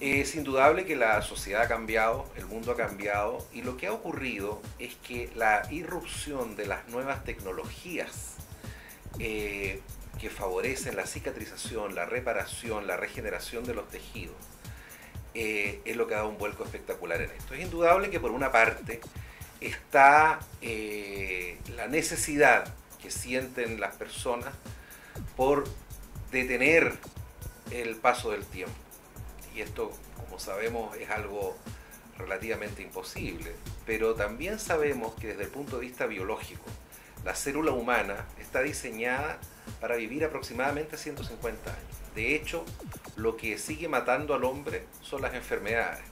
Es indudable que la sociedad ha cambiado, el mundo ha cambiado y lo que ha ocurrido es que la irrupción de las nuevas tecnologías eh, que favorecen la cicatrización, la reparación, la regeneración de los tejidos, eh, es lo que ha dado un vuelco espectacular en esto. Es indudable que por una parte está eh, la necesidad que sienten las personas por detener el paso del tiempo y esto, como sabemos, es algo relativamente imposible, pero también sabemos que desde el punto de vista biológico, la célula humana está diseñada para vivir aproximadamente 150 años. De hecho, lo que sigue matando al hombre son las enfermedades.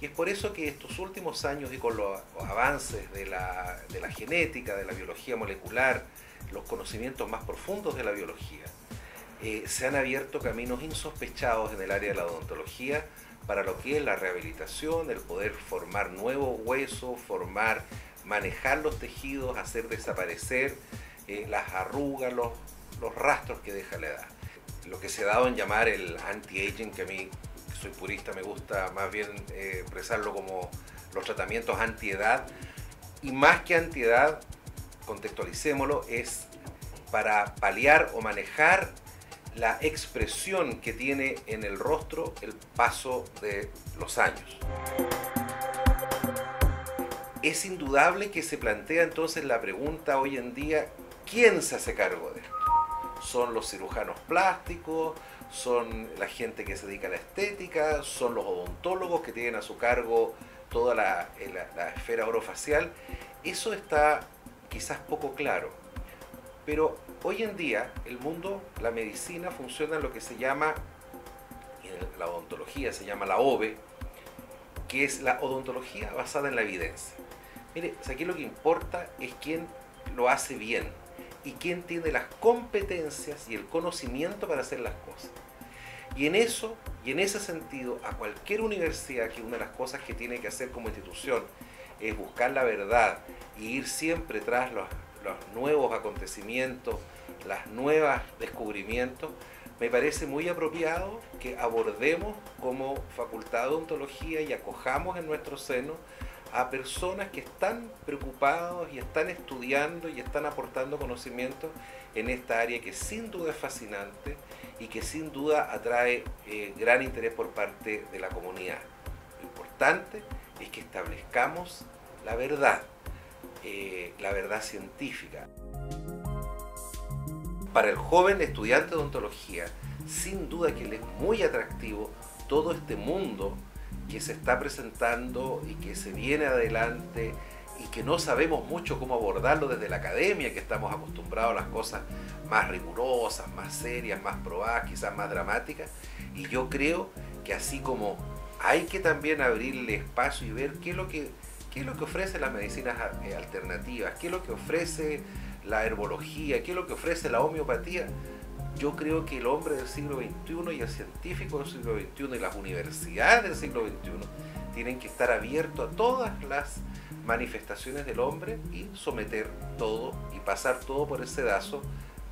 Y es por eso que estos últimos años y con los avances de la, genética, de la biología molecular, los conocimientos más profundos de la biología, eh, se han abierto caminos insospechados en el área de la odontología para lo que es la rehabilitación, el poder formar nuevos huesos, formar, manejar los tejidos, hacer desaparecer eh, las arrugas, los, los rastros que deja la edad. Lo que se ha dado en llamar el anti-aging, que a mí soy purista, me gusta más bien eh, expresarlo como los tratamientos anti-edad, y más que anti-edad, contextualicémoslo, es para paliar o manejar la expresión que tiene en el rostro el paso de los años. Es indudable que se plantea entonces la pregunta hoy en día, ¿quién se hace cargo de esto? ¿Son los cirujanos plásticos? ¿Son la gente que se dedica a la estética? ¿Son los odontólogos que tienen a su cargo toda la, la esfera orofacial? Eso está quizás poco claro, pero Hoy en día el mundo, la medicina funciona en lo que se llama, la odontología se llama la OVE, que es la odontología basada en la evidencia. Mire, aquí lo que importa es quién lo hace bien y quién tiene las competencias y el conocimiento para hacer las cosas. Y en eso, y en ese sentido, a cualquier universidad que una de las cosas que tiene que hacer como institución es buscar la verdad y ir siempre tras los los nuevos acontecimientos, los nuevos descubrimientos, me parece muy apropiado que abordemos como facultad de odontología y acojamos en nuestro seno a personas que están preocupados y están estudiando y están aportando conocimientos en esta área que sin duda es fascinante y que sin duda atrae eh, gran interés por parte de la comunidad. Lo importante es que establezcamos la verdad eh, la verdad científica. Para el joven estudiante de odontología, sin duda que le es muy atractivo todo este mundo que se está presentando y que se viene adelante y que no sabemos mucho cómo abordarlo desde la academia, que estamos acostumbrados a las cosas más rigurosas, más serias, más probadas, quizás más dramáticas. Y yo creo que así como hay que también abrirle espacio y ver qué es lo que qué es lo que ofrece las medicinas eh, alternativas, qué es lo que ofrece la herbología, qué es lo que ofrece la homeopatía. Yo creo que el hombre del siglo XXI y el científico del siglo XXI y las universidades del siglo XXI tienen que estar abiertos a todas las manifestaciones del hombre y someter todo y pasar todo por el sedazo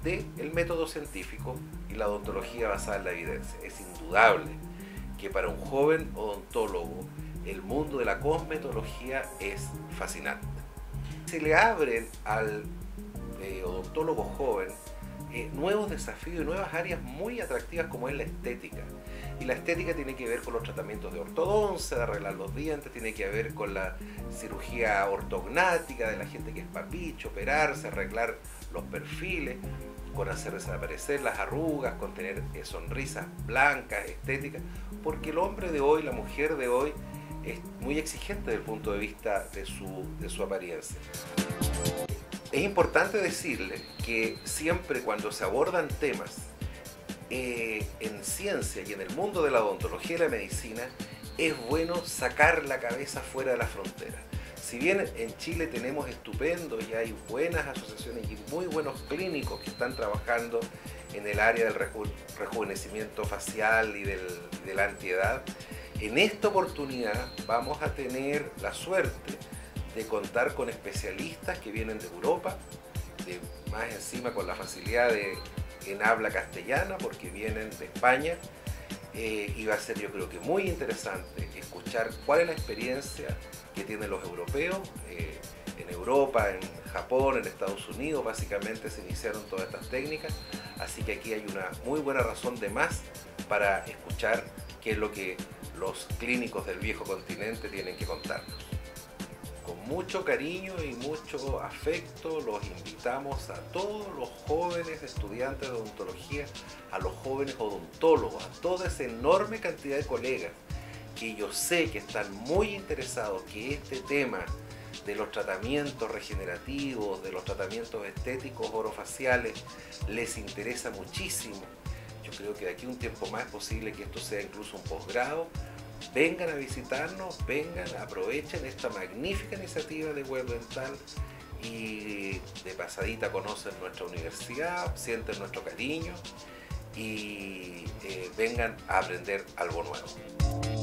del método científico y la odontología basada en la evidencia. Es indudable que para un joven odontólogo el mundo de la cosmetología es fascinante. Se le abren al eh, odontólogo joven eh, nuevos desafíos y nuevas áreas muy atractivas como es la estética. Y la estética tiene que ver con los tratamientos de ortodoncia, de arreglar los dientes, tiene que ver con la cirugía ortognática de la gente que es papicho, operarse, arreglar los perfiles, con hacer desaparecer las arrugas, con tener eh, sonrisas blancas, estéticas, porque el hombre de hoy, la mujer de hoy, es muy exigente desde el punto de vista de su, de su apariencia. Es importante decirle que siempre cuando se abordan temas eh, en ciencia y en el mundo de la odontología y la medicina, es bueno sacar la cabeza fuera de la frontera. Si bien en Chile tenemos estupendos y hay buenas asociaciones y muy buenos clínicos que están trabajando en el área del rejuvenecimiento facial y del, de la antiedad, en esta oportunidad vamos a tener la suerte de contar con especialistas que vienen de Europa, de más encima con la facilidad de, en habla castellana, porque vienen de España, eh, y va a ser yo creo que muy interesante escuchar cuál es la experiencia que tienen los europeos. Eh, en Europa, en Japón, en Estados Unidos, básicamente se iniciaron todas estas técnicas, así que aquí hay una muy buena razón de más para escuchar qué es lo que los clínicos del viejo continente tienen que contarnos. Con mucho cariño y mucho afecto los invitamos a todos los jóvenes estudiantes de odontología, a los jóvenes odontólogos, a toda esa enorme cantidad de colegas que yo sé que están muy interesados que este tema de los tratamientos regenerativos, de los tratamientos estéticos orofaciales, les interesa muchísimo. Yo creo que de aquí un tiempo más es posible que esto sea incluso un posgrado. Vengan a visitarnos, vengan, aprovechen esta magnífica iniciativa de Web Dental y de pasadita conocen nuestra universidad, sienten nuestro cariño y eh, vengan a aprender algo nuevo.